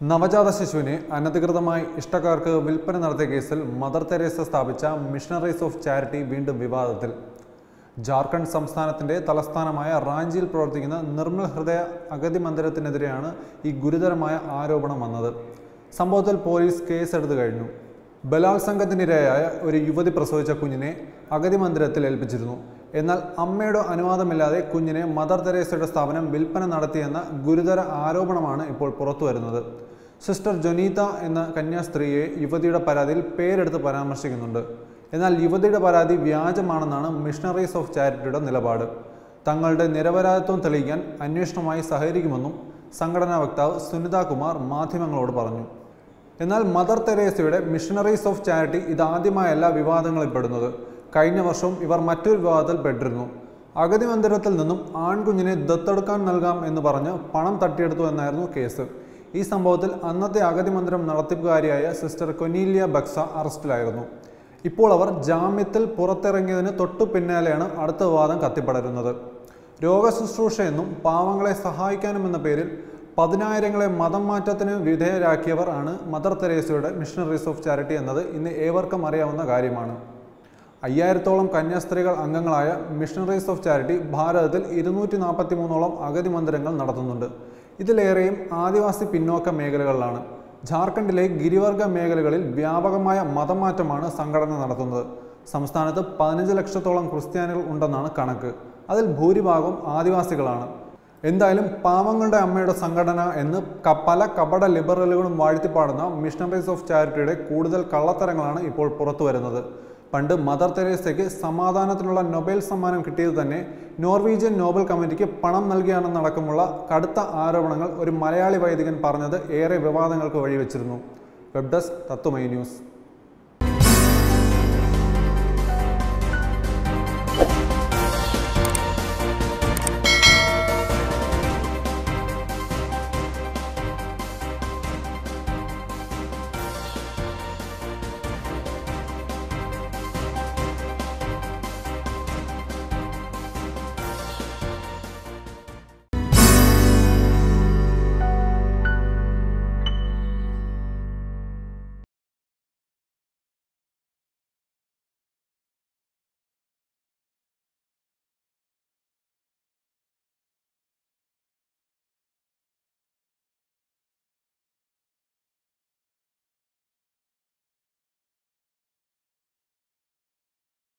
നവജാത ശിശുവിനെ അനധികൃതമായി ഇഷ്ടക്കാർക്ക് വിൽപ്പന നടത്തിയ കേസിൽ മദർ തെരേസ സ്ഥാപിച്ച മിഷണറീസ് ഓഫ് ചാരിറ്റി വീണ്ടും വിവാദത്തിൽ. ജാർഖണ്ഡ് സംസ്ഥാനത്തിന്റെ തലസ്ഥാനമായ റാഞ്ചിയിൽ പ്രവർത്തിക്കുന്ന നിർമ്മൽ ഹൃദയ അഗതി മന്ദിരത്തിനെതിരെയാണ് ഈ ഗുരുതരമായ ആരോപണം വന്നത്. സംഭവത്തിൽ പോലീസ് കേസെടുത്തു കഴിഞ്ഞു. ബലാത്സംഗത്തിനിരയായ ഒരു യുവതി പ്രസവിച്ച കുഞ്ഞിനെ അഗതി മന്ദിരത്തിൽ ഏൽപ്പിച്ചിരുന്നു. എന്നാൽ അമ്മയുടെ അനുവാദമില്ലാതെ കുഞ്ഞിനെ മദർ തെരേസയുടെ സ്ഥാപനം വിൽപ്പന നടത്തിയെന്ന ഗുരുതര ആരോപണമാണ് ഇപ്പോൾ പുറത്തുവരുന്നത് സിസ്റ്റർ ജൊനീത എന്ന കന്യാസ്ത്രീയെ യുവതിയുടെ പരാതിയിൽ പേരെടുത്ത് പരാമർശിക്കുന്നുണ്ട്. എന്നാൽ യുവതിയുടെ പരാതി വ്യാജമാണെന്നാണ് മിഷണറീസ് ഓഫ് ചാരിറ്റിയുടെ നിലപാട്. തങ്ങളുടെ നിരപരാധിത്വം തെളിയിക്കാൻ അന്വേഷണമായി സഹകരിക്കുമെന്നും സംഘടനാ വക്താവ് സുനിത കുമാർ മാധ്യമങ്ങളോട് പറഞ്ഞു. എന്നാൽ മദർ തെരേസയുടെ മിഷണറീസ് ഓഫ് ചാരിറ്റി ഇതാദ്യമായല്ല വിവാദങ്ങളിൽ പെടുന്നത്. കഴിഞ്ഞ വർഷവും ഇവർ മറ്റൊരു വിവാദത്തിൽ പെട്ടിരുന്നു. അഗതി മന്ദിരത്തിൽ നിന്നും ആൺകുഞ്ഞിനെ ദത്തെടുക്കാൻ നൽകാം എന്ന് പറഞ്ഞ് പണം തട്ടിയെടുത്തു എന്നായിരുന്നു കേസ്. ഈ സംഭവത്തിൽ അന്നത്തെ അഗതി മന്ദിരം നടത്തിപ്പുകാരിയായ സിസ്റ്റർ കൊനീലിയ ബക്സ അറസ്റ്റിലായിരുന്നു. ഇപ്പോൾ അവർ ജാമ്യത്തിൽ പുറത്തിറങ്ങിയതിന് തൊട്ടു പിന്നാലെയാണ് അടുത്ത വിവാദം കത്തിപ്പടരുന്നത്. രോഗശുശ്രൂഷ എന്നും പാവങ്ങളെ സഹായിക്കാനും എന്ന പേരിൽ പതിനായിരങ്ങളെ മതം മാറ്റത്തിന് വിധേയരാക്കിയവർ ആണ് മദർ തെരേസയുടെ മിഷണറീസ് ഓഫ് ചാരിറ്റി എന്നത് ഇന്ന് ഏവർക്കും അറിയാവുന്ന കാര്യമാണ്. അയ്യായിരത്തോളം കന്യാസ്ത്രീകൾ അംഗങ്ങളായ മിഷണറീസ് ഓഫ് ചാരിറ്റി ഭാരതത്തിൽ ഇരുന്നൂറ്റി നാൽപ്പത്തി മൂന്നോളം അഗതി മന്ദിരങ്ങൾ നടത്തുന്നുണ്ട്. ഇതിലേറെയും ആദിവാസി പിന്നോക്ക മേഖലകളിലാണ്. ജാർഖണ്ഡിലെ ഗിരിവർഗ മേഖലകളിൽ വ്യാപകമായ മതമാറ്റമാണ് സംഘടന നടത്തുന്നത്. സംസ്ഥാനത്ത് പതിനഞ്ച് ലക്ഷത്തോളം ക്രിസ്ത്യാനികൾ ഉണ്ടെന്നാണ് കണക്ക്. അതിൽ ഭൂരിഭാഗം ആദിവാസികളാണ്. എന്തായാലും പാവങ്ങളുടെ അമ്മയുടെ സംഘടന എന്ന് പല കപട ലിബറലുകളും വാഴ്ത്തിപ്പാടുന്ന മിഷണറീസ് ഓഫ് ചാരിറ്റിയുടെ കൂടുതൽ കള്ളത്തരങ്ങളാണ് ഇപ്പോൾ പുറത്തു വരുന്നത് പണ്ട് മദർ തെരേസയ്ക്ക് സമാധാനത്തിനുള്ള നൊബേൽ സമ്മാനം കിട്ടിയത് തന്നെ നോർവീജിയൻ നോബൽ കമ്മിറ്റിക്ക് പണം നൽകിയാണെന്നടക്കമുള്ള കടുത്ത ആരോപണങ്ങൾ ഒരു മലയാളി വൈദികൻ പറഞ്ഞത് ഏറെ വിവാദങ്ങൾക്ക് വഴിവെച്ചിരുന്നു. Web desk Tatwamayi news.